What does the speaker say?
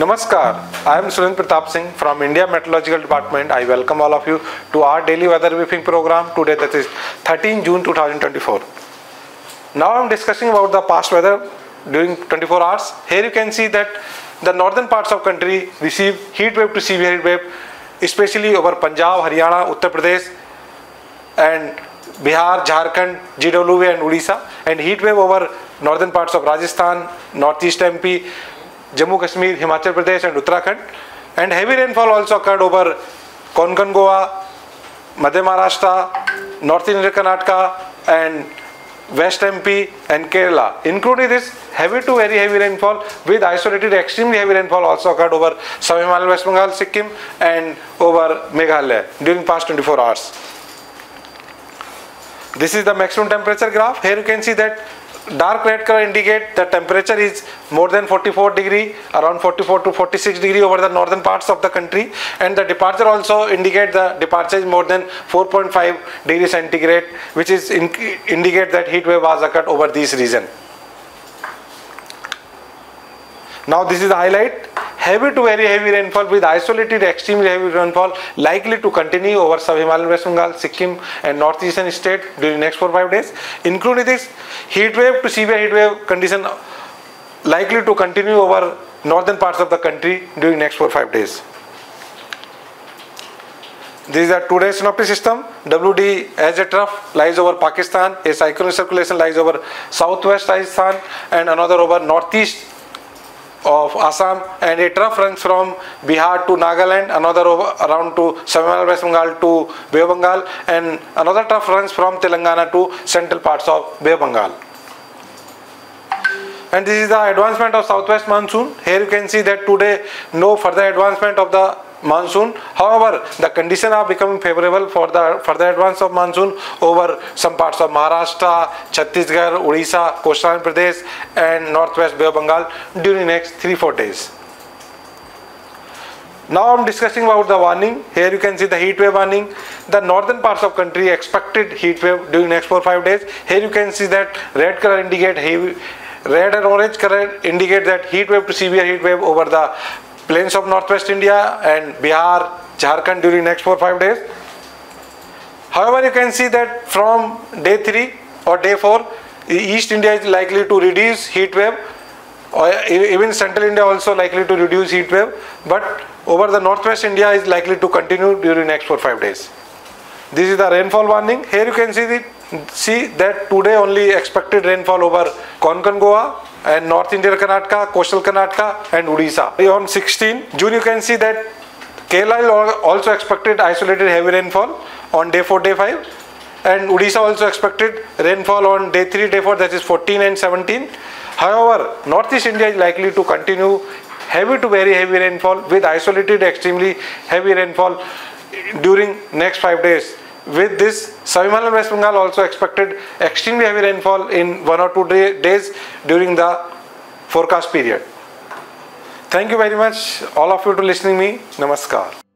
Namaskar, I am Sunil Pratap Singh from India Meteorological Department. I welcome all of you to our daily weather briefing program today that is 13 June 2024. Now I am discussing about the past weather during 24 hours. Here you can see that the northern parts of country receive heat wave to severe heat wave especially over Punjab, Haryana, Uttar Pradesh and Bihar, Jharkhand, GW and Odisha and heat wave over northern parts of Rajasthan, northeast MP, Jammu, Kashmir, Himachal Pradesh and Uttarakhand. And heavy rainfall also occurred over Konkan Goa, Madhya Maharashtra, Northern Karnataka and West MP and Kerala. Including this heavy to very heavy rainfall with isolated extremely heavy rainfall also occurred over South Himalaya, West Bengal, Sikkim and over Meghalaya during past 24 hours. This is the maximum temperature graph. Here you can see that dark red color indicate the temperature is more than 44 degree around 44 to 46 degree over the northern parts of the country and the departure also indicate the departure is more than 4.5 degree centigrade which is in, indicate that heat wave was occurred over this region now this is the highlight heavy to very heavy rainfall with isolated extremely heavy rainfall likely to continue over sub-Himalayan West Bengal, Sikkim and northeastern state during next 4-5 days. Including this heat wave to severe heat wave condition likely to continue over northern parts of the country during next 4-5 days. This is a two-day synoptic system. WD as a trough lies over Pakistan. A cyclone circulation lies over southwest Pakistan and another over northeast of Assam and a trough runs from Bihar to Nagaland, another around to Semimal West Bengal to Bay Bengal and another trough runs from Telangana to central parts of Bay Bengal. And this is the advancement of southwest monsoon. Here you can see that today no further advancement of the monsoon. However, the conditions are becoming favorable for the further advance of monsoon over some parts of Maharashtra, Chhattisgarh, Odisha, Coastal Pradesh and Northwest Bay of Bengal during next 3-4 days. Now I'm discussing about the warning. Here you can see the heat wave warning. The northern parts of country expected heat wave during next 4-5 days. Here you can see that red color indicate heavy red and orange color indicate that heat wave to severe heat wave over the plains of northwest India and Bihar, Jharkhand during next 4-5 days. However, you can see that from day 3 or day 4, East India is likely to reduce heat wave or even central India also likely to reduce heat wave but over the northwest India is likely to continue during next 4-5 days. This is the rainfall warning. Here you can see the see that today only expected rainfall over Konkan Goa and North India Karnataka, coastal Karnataka and Odisha. On 16 June you can see that Kerala also expected isolated heavy rainfall on day 4, day 5 and Odisha also expected rainfall on day 3, day 4 that is 14 and 17. However, Northeast India is likely to continue heavy to very heavy rainfall with isolated extremely heavy rainfall during next 5 days with this sub and West Bengal also expected extremely heavy rainfall in one or two day, days during the forecast period. Thank you very much all of you to listening me. Namaskar.